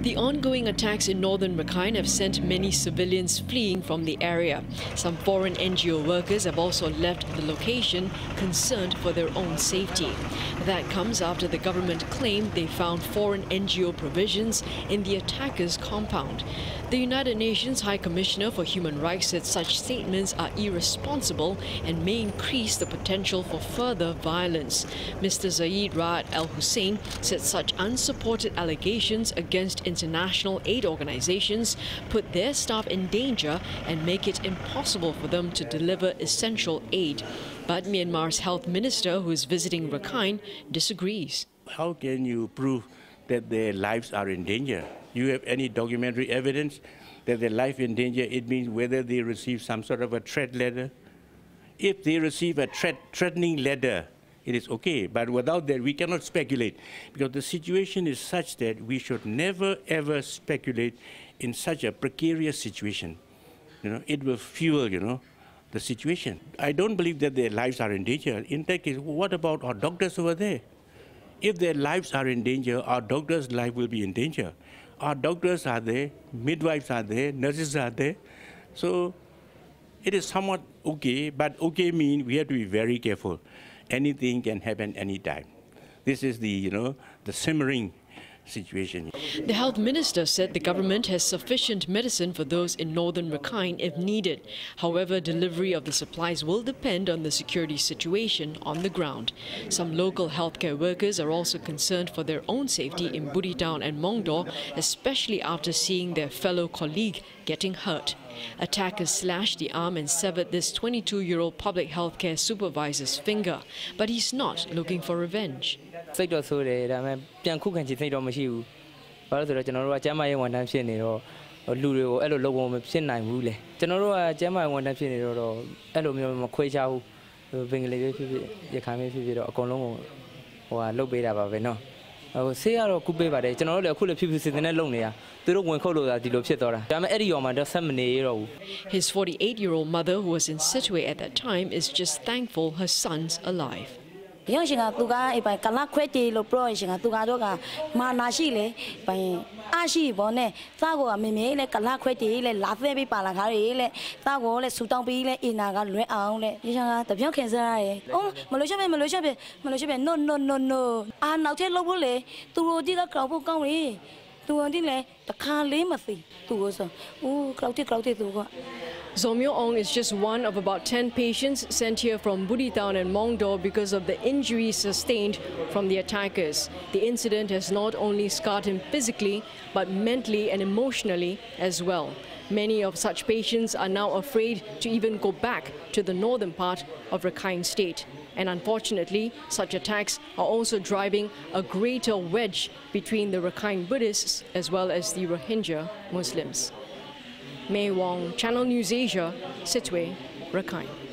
The ongoing attacks in northern Rakhine have sent many civilians fleeing from the area. Some foreign NGO workers have also left the location, concerned for their own safety. That comes after the government claimed they found foreign NGO provisions in the attackers' compound. The United Nations High Commissioner for Human Rights said such statements are irresponsible and may increase the potential for further violence. Mr. Zaid Raad Al Hussein said such unsupported allegations against international aid organizations put their staff in danger and make it impossible for them to deliver essential aid. But Myanmar's health minister, who is visiting Rakhine, disagrees. How can you prove that their lives are in danger? You have any documentary evidence that their life in danger? It means whether they receive some sort of a threat letter. If they receive a threat, threatening letter, it is okay. But without that, we cannot speculate because the situation is such that we should never ever speculate in such a precarious situation. You know, it will fuel, you know, the situation. I don't believe that their lives are in danger. In that case, what about our doctors over there? If their lives are in danger, our doctors' life will be in danger. Our doctors are there, midwives are there, nurses are there. So it is somewhat okay, but okay means we have to be very careful anything can happen anytime. This is the, you know, the simmering situation. The health minister said the government has sufficient medicine for those in northern Rakhine if needed. However, delivery of the supplies will depend on the security situation on the ground. Some local healthcare workers are also concerned for their own safety in Buthidaung and Maungdaw, especially after seeing their fellow colleague getting hurt. Attackers slashed the arm and severed this 22-year-old public healthcare supervisor's finger, but he's not looking for revenge. His 48-year-old mother, who was in Sittwe at that time, is just thankful her son's alive. ရောရှင်ကသူကအိပိုင်ကလာခွဲတီလို့ပြောရှင်ကသူကတော့ကမာနာရှိလေပိုင်အရှိဘောနဲ့သားကောကမေမေလေကလာခွဲတီလေလာဖဲပေးပါလာခါရီလေသားကောလေဆူတောင်းပြီးလေအင်နာကလွဲအောင်လေရရှင်ကတပြောင်းခင်စားရဲအော်မလို့ရှက်ပဲမလို့ရှက်ပဲမလို့ရှက်ပဲ no no no no အာနောက်ထဲလုပ်ဖို့လေသူတို့ဒီကကောက်ဖို့ကောင်းလေ သူဒီလေတခါလေးမသိသူဆိုအိုးကလောက်တိကလောက်တိသူက Zomyo Ong is just one of about 10 patients sent here from Buthidaung and Maungdaw because of the injuries sustained from the attackers. The incident has not only scarred him physically, but mentally and emotionally as well. Many of such patients are now afraid to even go back to the northern part of Rakhine State. And unfortunately, such attacks are also driving a greater wedge between the Rakhine Buddhists as well as the Rohingya Muslims. May Wong, Channel News Asia, Sittwe, Rakhine.